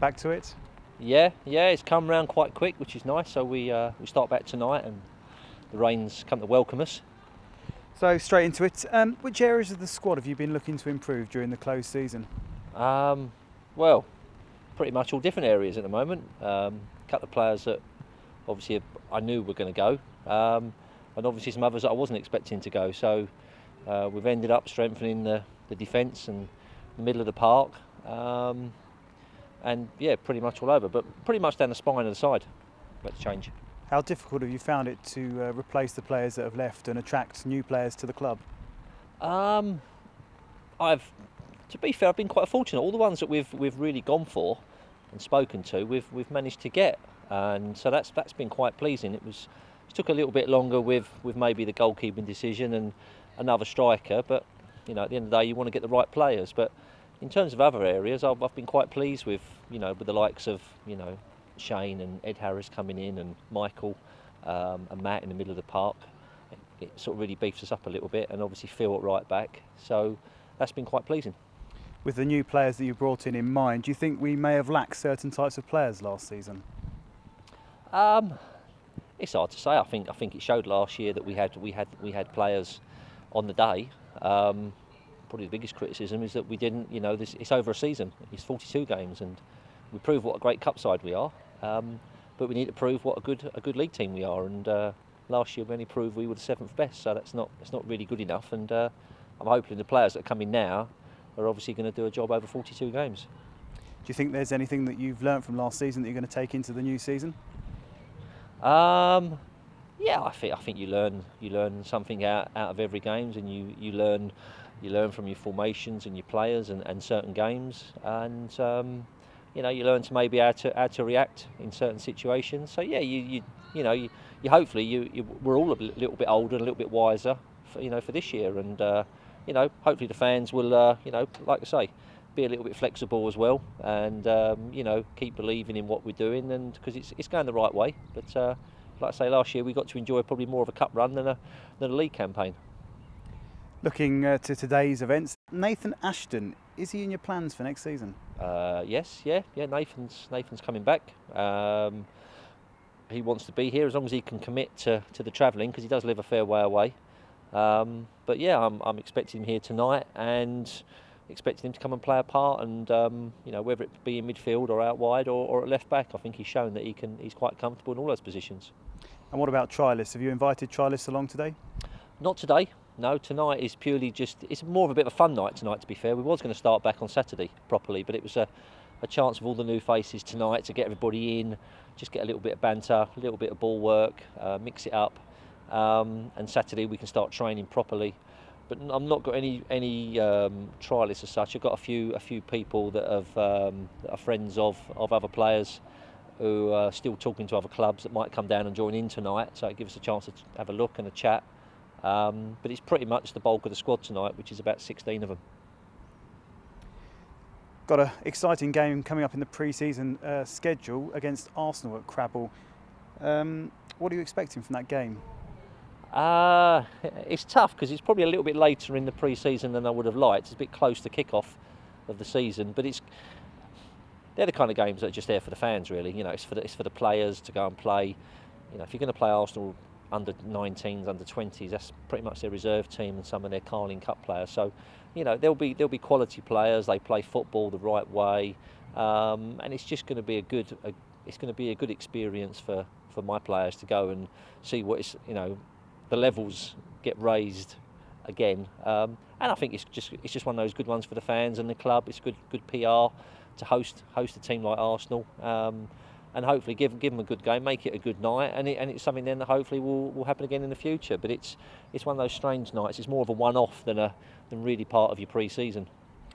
back to it? Yeah, yeah, it's come round quite quick, which is nice. So we uh, we start back tonight, and the rains come to welcome us. So straight into it. Um, which areas of the squad have you been looking to improve during the closed season? Um, well, pretty much all different areas at the moment. Um, a couple of players that obviously I knew were going to go, um, and obviously some others that I wasn't expecting to go. So uh, we've ended up strengthening the, the defence and the middle of the park, um, and yeah, pretty much all over. But pretty much down the spine of the side. Let's change. How difficult have you found it to uh, replace the players that have left and attract new players to the club? Um, I've, to be fair, I've been quite fortunate. All the ones that we've we've really gone for and spoken to, we've we've managed to get, and so that's that's been quite pleasing. It was it took a little bit longer with with maybe the goalkeeping decision and another striker, but you know at the end of the day you want to get the right players. But in terms of other areas, I've, I've been quite pleased with you know with the likes of you know Shane and Ed Harris coming in and Michael um, and Matt in the middle of the park. It, it sort of really beefs us up a little bit, and obviously Phil at right back. So that's been quite pleasing. With the new players that you brought in in mind, do you think we may have lacked certain types of players last season? Um, it's hard to say. I think I think it showed last year that we had we had we had players on the day. Um, probably the biggest criticism is that we didn't. You know, this, it's over a season. It's 42 games, and we prove what a great cup side we are. Um, but we need to prove what a good a good league team we are. And uh, last year we only proved we were the seventh best, so that's not that's not really good enough. And uh, I'm hoping the players that are coming now are obviously going to do a job over 42 games. Do you think there's anything that you've learned from last season that you're going to take into the new season? Um, yeah, I think I think you learn you learn something out, out of every games, and you, you learn you learn from your formations and your players and, and certain games, and um, you know you learn to maybe how to how to react in certain situations. So yeah, you you, you know you, you hopefully you, you we're all a little bit older and a little bit wiser, for, you know, for this year, and uh, you know hopefully the fans will uh, you know like I say be a little bit flexible as well, and um, you know keep believing in what we're doing, and because it's it's going the right way. But uh, like I say, last year we got to enjoy probably more of a cup run than a than a league campaign. Looking uh, to today's events, Nathan Ashton is he in your plans for next season? Uh, yes, yeah, yeah. Nathan's Nathan's coming back. Um, he wants to be here as long as he can commit to, to the travelling because he does live a fair way away. Um, but yeah, I'm, I'm expecting him here tonight and expecting him to come and play a part. And um, you know whether it be in midfield or out wide or, or at left back, I think he's shown that he can. He's quite comfortable in all those positions. And what about trialists? Have you invited trialists along today? Not today. No, tonight is purely just, it's more of a bit of a fun night tonight, to be fair. We was going to start back on Saturday properly, but it was a, a chance of all the new faces tonight to get everybody in, just get a little bit of banter, a little bit of ball work, uh, mix it up. Um, and Saturday we can start training properly. But I've not got any any um, trialists as such. I've got a few a few people that have um, that are friends of of other players who are still talking to other clubs that might come down and join in tonight. So it gives us a chance to have a look and a chat um, but it's pretty much the bulk of the squad tonight, which is about 16 of them. Got an exciting game coming up in the pre-season uh, schedule against Arsenal at Crabble. Um, what are you expecting from that game? Uh, it's tough because it's probably a little bit later in the pre-season than I would have liked. It's a bit close to kick-off of the season, but it's they're the kind of games that are just there for the fans, really. You know, it's for the, it's for the players to go and play. You know, if you're going to play Arsenal under 19s, under 20s. That's pretty much their reserve team and some of their Carling Cup players. So, you know, there'll be there'll be quality players. They play football the right way, um, and it's just going to be a good a, it's going to be a good experience for, for my players to go and see what is you know the levels get raised again. Um, and I think it's just it's just one of those good ones for the fans and the club. It's good good PR to host host a team like Arsenal. Um, and hopefully give give them a good game, make it a good night, and it, and it's something then that hopefully will, will happen again in the future. But it's it's one of those strange nights. It's more of a one-off than a than really part of your pre-season. Do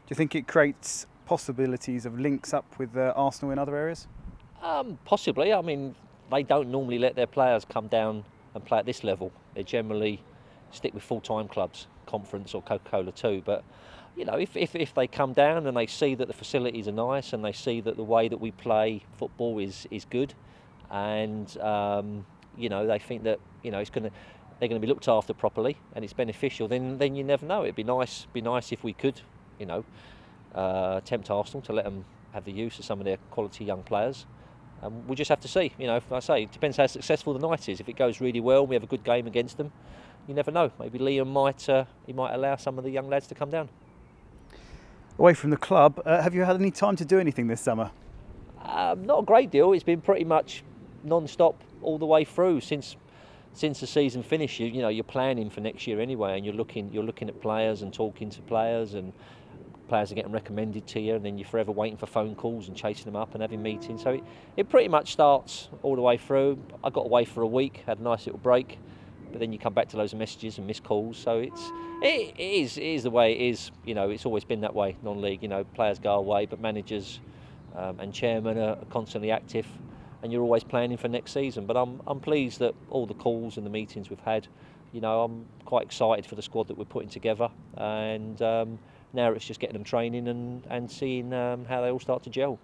you think it creates possibilities of links up with uh, Arsenal in other areas? Um, possibly. I mean, they don't normally let their players come down and play at this level. They generally stick with full-time clubs, Conference or Coca-Cola two. But you know, if, if, if they come down and they see that the facilities are nice and they see that the way that we play football is, is good and, um, you know, they think that, you know, it's going to, they're going to be looked after properly and it's beneficial, then, then you never know. It'd be nice, be nice if we could, you know, uh, tempt Arsenal to let them have the use of some of their quality young players. Um, we'll just have to see. You know, I say it depends how successful the night is. If it goes really well, we have a good game against them. You never know. Maybe Liam might uh, he might allow some of the young lads to come down. Away from the club, uh, have you had any time to do anything this summer? Um, not a great deal. It's been pretty much non-stop all the way through since since the season finished. You, you know, you're planning for next year anyway, and you're looking you're looking at players and talking to players and players are getting recommended to you, and then you're forever waiting for phone calls and chasing them up and having meetings. So it, it pretty much starts all the way through. I got away for a week, had a nice little break, but then you come back to loads of messages and missed calls. So it's it, is it is the way it is. You know, it's always been that way. Non-league, you know, players go away, but managers um, and chairmen are constantly active. And you're always planning for next season. But I'm, I'm pleased that all the calls and the meetings we've had, you know, I'm quite excited for the squad that we're putting together. And um, now it's just getting them training and, and seeing um, how they all start to gel.